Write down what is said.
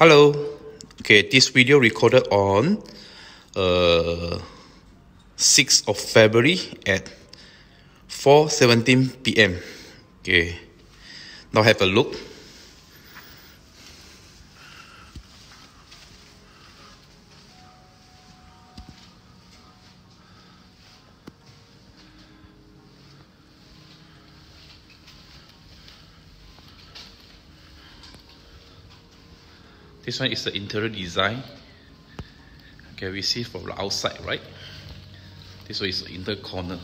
Hello. Okay, this video recorded on uh 6th of February at 4:17 p.m. Okay. Now have a look. This one is the interior design. Okay, we see from the outside, right? This one is the inner corner.